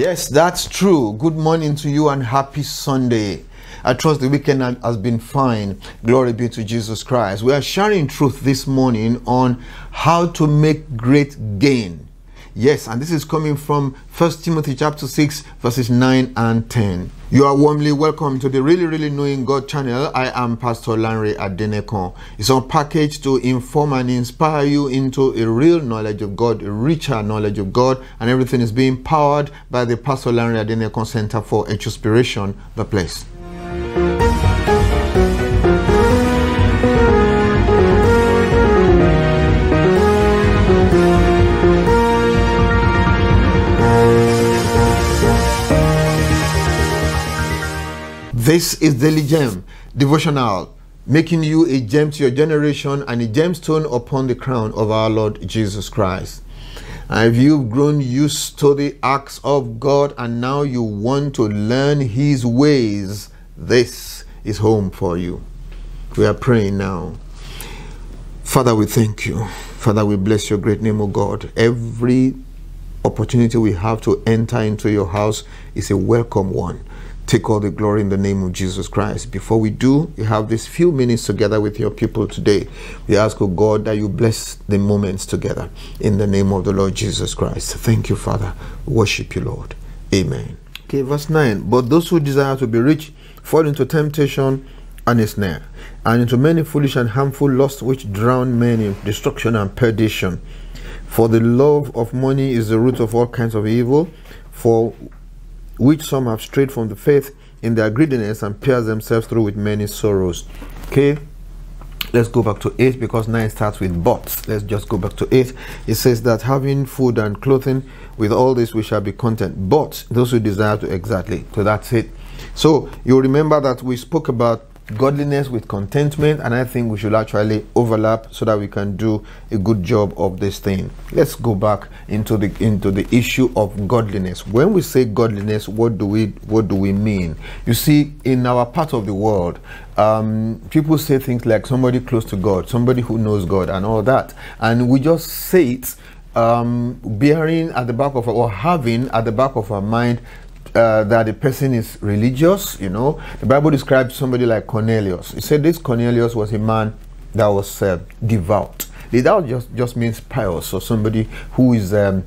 Yes, that's true. Good morning to you and happy Sunday. I trust the weekend has been fine. Glory be to Jesus Christ. We are sharing truth this morning on how to make great gain. Yes, and this is coming from 1 Timothy chapter 6 verses 9 and 10. You are warmly welcome to the Really Really Knowing God channel. I am Pastor Lanre Adenekan. It's on package to inform and inspire you into a real knowledge of God, a richer knowledge of God, and everything is being powered by the Pastor Lanre Adenekan Center for Inspiration, the place. This is Daily Gem devotional, making you a gem to your generation and a gemstone upon the crown of our Lord Jesus Christ. And if you've grown used to the acts of God and now you want to learn His ways, this is home for you. We are praying now. Father, we thank you. Father, we bless your great name, O God. Every opportunity we have to enter into your house is a welcome one. Take all the glory in the name of Jesus Christ. Before we do, you have these few minutes together with your people today. We ask, oh God, that you bless the moments together in the name of the Lord Jesus Christ. Thank you, Father. Worship you, Lord. Amen. Okay, verse 9. But those who desire to be rich fall into temptation and a snare, and into many foolish and harmful lusts which drown men in destruction and perdition. For the love of money is the root of all kinds of evil. For which some have strayed from the faith in their greediness and pierced themselves through with many sorrows. Okay, let's go back to 8 because 9 starts with but. Let's just go back to 8. It says that having food and clothing, with all this we shall be content. But those who desire to exactly. So that's it. So you remember that we spoke about godliness with contentment. And i think we should actually overlap so that we can do a good job of this thing. Let's go back into the into the issue of godliness. When we say godliness what do we what do we mean? You see in our part of the world um, people say things like somebody close to god somebody who knows god and all that. And we just say it um, bearing at the back of our, or having at the back of our mind uh, that the person is religious, you know. The Bible describes somebody like Cornelius. It said this Cornelius was a man that was uh, devout. Devout just, just means pious, so somebody who is um,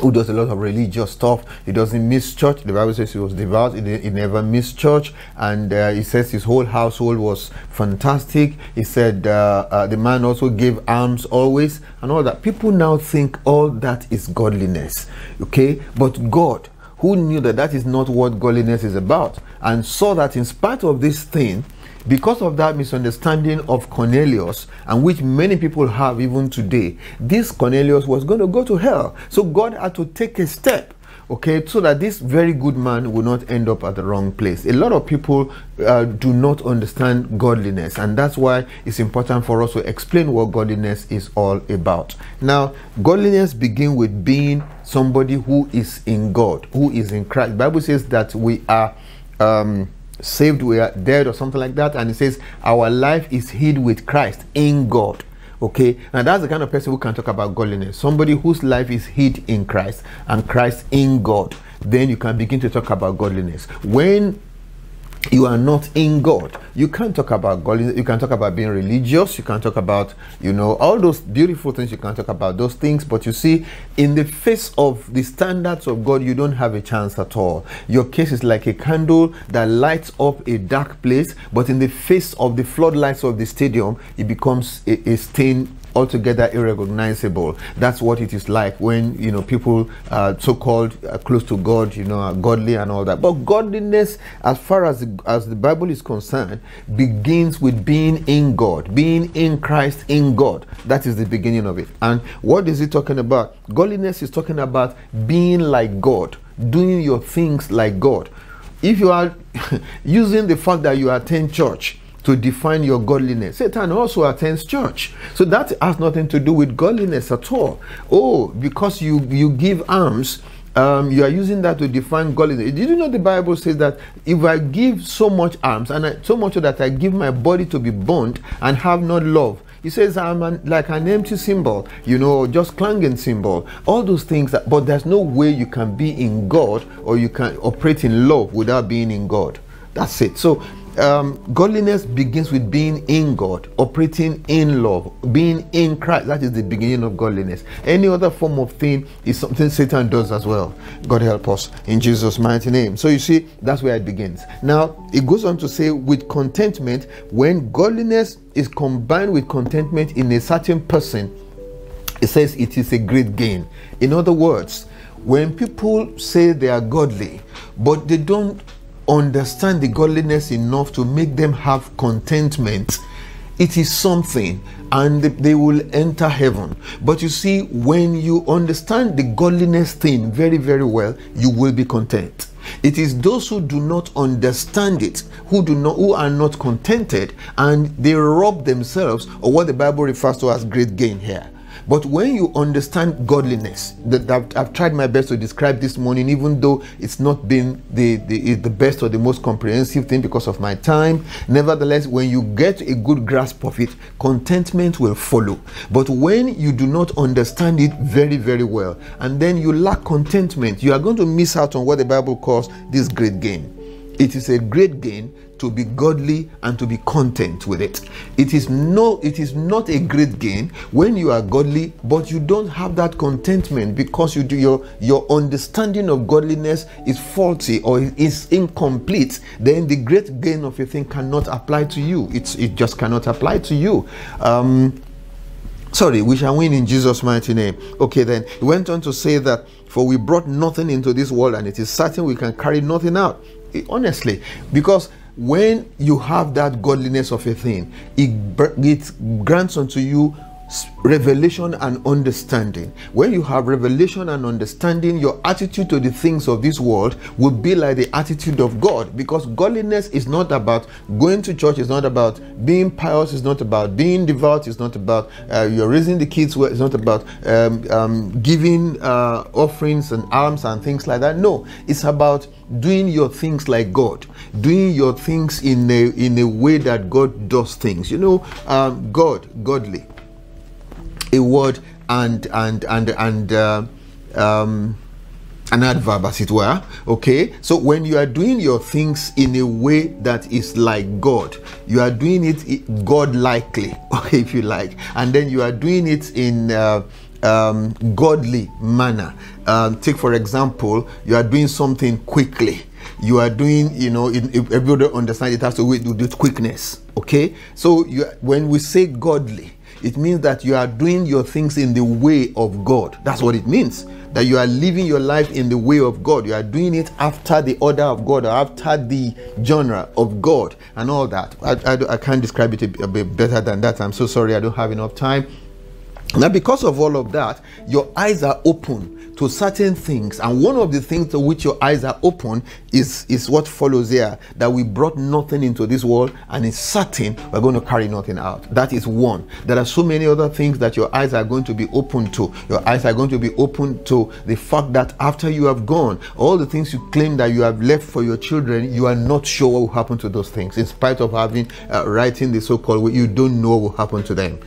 who does a lot of religious stuff. He doesn't miss church. The Bible says he was devout. He, he never missed church. And uh, he says his whole household was fantastic. He said uh, uh, the man also gave alms always and all that. People now think all that is godliness. Okay? But God who knew that that is not what godliness is about and saw that in spite of this thing, because of that misunderstanding of Cornelius, and which many people have even today, this Cornelius was going to go to hell. So God had to take a step okay so that this very good man will not end up at the wrong place. A lot of people uh, do not understand godliness and that's why it's important for us to explain what godliness is all about. Now godliness begin with being somebody who is in god who is in christ. The bible says that we are um, saved we are dead or something like that and it says our life is hid with christ in god Okay, now that's the kind of person who can talk about godliness. Somebody whose life is hid in Christ and Christ in God. Then you can begin to talk about godliness. When you are not in God. You can't talk about godliness. You can talk about being religious. You can talk about, you know, all those beautiful things. You can talk about those things. But you see, in the face of the standards of God, you don't have a chance at all. Your case is like a candle that lights up a dark place, but in the face of the floodlights of the stadium, it becomes a, a stain altogether irrecognizable. That's what it is like when you know people uh, so-called uh, close to God, you know, are godly and all that. But godliness, as far as the, as the Bible is concerned, begins with being in God, being in Christ, in God. That is the beginning of it. And what is it talking about? Godliness is talking about being like God, doing your things like God. If you are using the fact that you attend church to define your godliness. Satan also attends church. So that has nothing to do with godliness at all. Oh, because you, you give alms, um, you are using that to define godliness. Did you know the Bible says that if I give so much alms and I, so much that I give my body to be burnt and have not love, He says, I'm an, like an empty cymbal, you know, just clanging cymbal. All those things, that, but there's no way you can be in God or you can operate in love without being in God. That's it. So um, godliness begins with being in God, operating in love, being in Christ. That is the beginning of godliness. Any other form of thing is something Satan does as well. God help us in Jesus' mighty name. So you see, that's where it begins. Now, it goes on to say, with contentment, when godliness is combined with contentment in a certain person, it says it is a great gain. In other words, when people say they are godly, but they don't understand the godliness enough to make them have contentment, it is something and they will enter heaven. But you see, when you understand the godliness thing very, very well, you will be content. It is those who do not understand it, who do not who are not contented, and they rob themselves of what the Bible refers to as great gain here. But when you understand godliness, that I've, I've, tried my best to describe this morning, even though it's not been the, the, the best or the most comprehensive thing because of my time. Nevertheless, when you get a good grasp of it, contentment will follow. But when you do not understand it very, very well, and then you lack contentment, you are going to miss out on what the Bible calls this great gain. It is a great gain to be godly and to be content with it. It is no it is not a great gain when you are godly but you don't have that contentment because you do your your understanding of godliness is faulty or is incomplete then the great gain of a thing cannot apply to you. It's it just cannot apply to you. Um sorry, we shall win in Jesus' mighty name. Okay, then he went on to say that for we brought nothing into this world, and it is certain we can carry nothing out. Honestly, because when you have that godliness of a thing, it, it grants unto you revelation and understanding. When you have revelation and understanding, your attitude to the things of this world will be like the attitude of God because godliness is not about going to church, it's not about being pious, it's not about being devout, it's not about uh, you're raising the kids well, it's not about um, um, giving uh, offerings and alms and things like that. No, it's about doing your things like God, doing your things in a in a way that God does things. You know, um, God, godly a word and and and and uh, um, an adverb as it were okay? So when you are doing your things in a way that is like god you are doing it god likely okay if you like and then you are doing it in uh, um, godly manner. Um, take for example you are doing something quickly. You are doing you know if everybody understand it has to do with quickness okay? So you, when we say godly it means that you are doing your things in the way of God. That's what it means. That you are living your life in the way of God. You are doing it after the order of God or after the genre of God and all that. I, I, I can't describe it a, a bit better than that. I'm so sorry, I don't have enough time. Now, because of all of that, your eyes are open to certain things, and one of the things to which your eyes are open is, is what follows here that we brought nothing into this world, and it's certain we're going to carry nothing out. That is one. There are so many other things that your eyes are going to be open to. Your eyes are going to be open to the fact that after you have gone, all the things you claim that you have left for your children, you are not sure what will happen to those things, in spite of having uh, writing the so called, you don't know what will happen to them.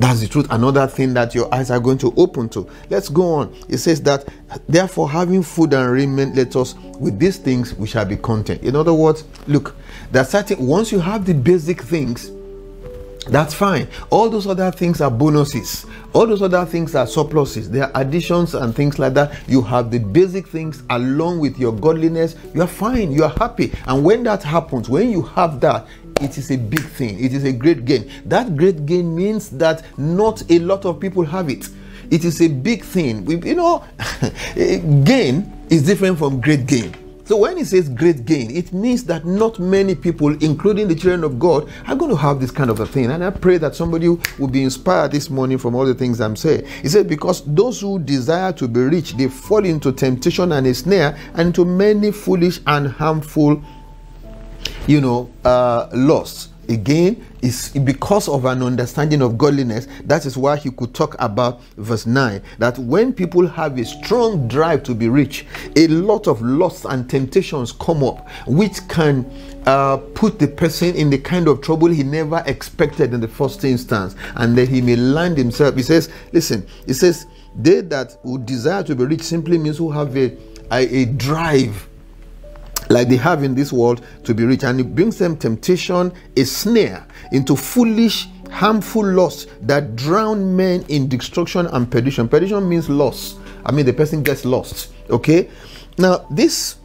That's the truth. Another thing that your eyes are going to open to. Let's go on. It says that, therefore, having food and raiment, let us, with these things, we shall be content. In other words, look, that certain, once you have the basic things, that's fine. All those other things are bonuses. All those other things are surpluses. They are additions and things like that. You have the basic things along with your godliness. You are fine. You are happy. And when that happens, when you have that, it is a big thing. It is a great gain. That great gain means that not a lot of people have it. It is a big thing. We, you know, gain is different from great gain. So when he says great gain, it means that not many people, including the children of God, are going to have this kind of a thing. And I pray that somebody will be inspired this morning from all the things I'm saying. He said, because those who desire to be rich, they fall into temptation and a snare and into many foolish and harmful you know, uh, lost. again is because of an understanding of godliness. That is why he could talk about verse 9 that when people have a strong drive to be rich a lot of lusts and temptations come up which can uh, put the person in the kind of trouble he never expected in the first instance. And then he may land himself. He says listen he says they that would desire to be rich simply means who have a, a, a drive like they have in this world to be rich. And it brings them temptation, a snare into foolish, harmful lusts that drown men in destruction and perdition. Perdition means loss. I mean, the person gets lost. Okay? Now, this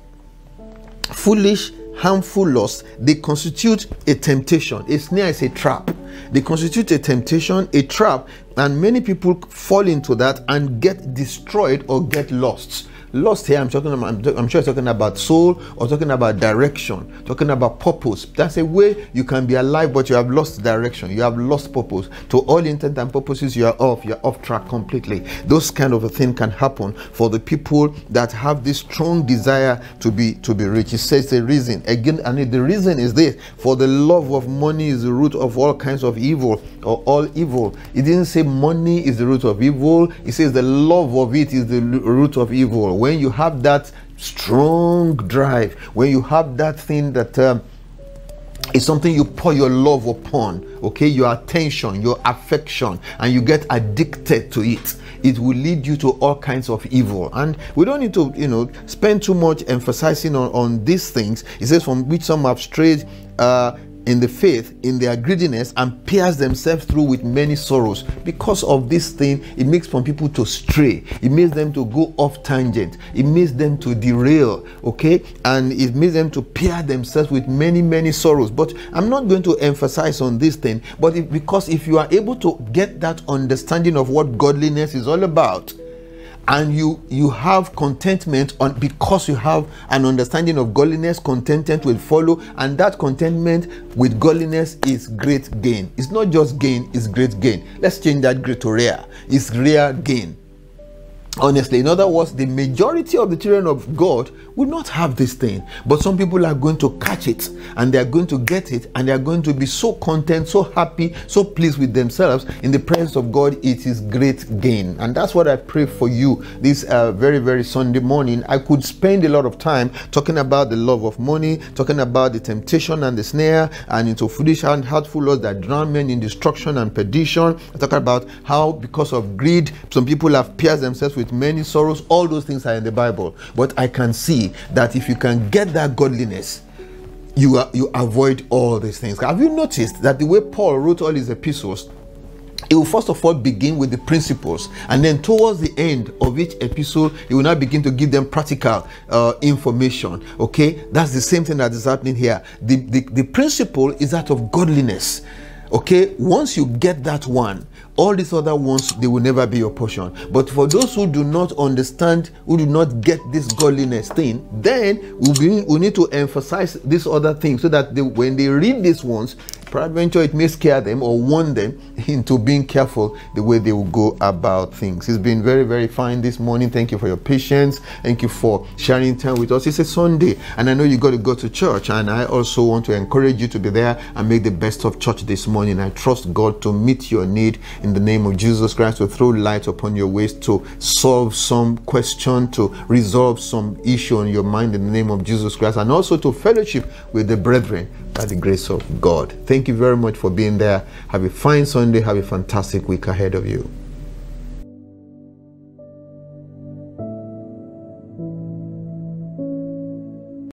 foolish, harmful lust, they constitute a temptation. A snare is a trap. They constitute a temptation, a trap, and many people fall into that and get destroyed or get lost. Lost here, I'm talking about, I'm, sure talking about soul or talking about direction, talking about purpose. That's a way you can be alive, but you have lost direction, you have lost purpose. To all intent and purposes, you are off, you're off track completely. Those kind of a thing can happen for the people that have this strong desire to be to be rich. It says the reason. Again, and the reason is this for the love of money is the root of all kinds of evil or all evil. It didn't say money is the root of evil, it says the love of it is the root of evil when you have that strong drive, when you have that thing that um, is something you pour your love upon, okay, your attention, your affection, and you get addicted to it, it will lead you to all kinds of evil. And we don't need to, you know, spend too much emphasizing on, on these things. It says, from which some have strayed. Uh, in the faith, in their greediness, and pierce themselves through with many sorrows. Because of this thing, it makes some people to stray. It makes them to go off tangent. It makes them to derail. Okay, and it makes them to pierce themselves with many many sorrows. But I'm not going to emphasize on this thing. But if, because if you are able to get that understanding of what godliness is all about, and you you have contentment on because you have an understanding of godliness contentment will follow. And that contentment with godliness is great gain. It's not just gain it's great gain. Let's change that great to rare. It's rare gain honestly in other words the majority of the children of god will not have this thing. But some people are going to catch it and they are going to get it and they are going to be so content so happy so pleased with themselves. In the presence of god it is great gain. And that's what i pray for you this uh, very very sunday morning. I could spend a lot of time talking about the love of money talking about the temptation and the snare and into foolish and hurtful laws that drown men in destruction and perdition. I talk about how because of greed some people have pierced themselves with with many sorrows. All those things are in the Bible. But I can see that if you can get that godliness, you are, you avoid all these things. Have you noticed that the way Paul wrote all his epistles, he will first of all begin with the principles and then towards the end of each episode he will now begin to give them practical uh, information okay that's the same thing that is happening here the, the the principle is that of godliness okay once you get that one all these other ones they will never be your portion. But for those who do not understand who do not get this godliness thing then we, we need to emphasize this other thing so that they, when they read these ones peradventure it may scare them or warn them into being careful the way they will go about things. It's been very very fine this morning. Thank you for your patience. Thank you for sharing time with us. It's a sunday and i know you got to go to church and i also want to encourage you to be there and make the best of church this morning. I trust god to meet your need in the name of Jesus Christ. To throw light upon your ways, to solve some question, to resolve some issue on your mind in the name of Jesus Christ, and also to fellowship with the brethren by the grace of God. Thank you very much for being there. Have a fine Sunday. Have a fantastic week ahead of you.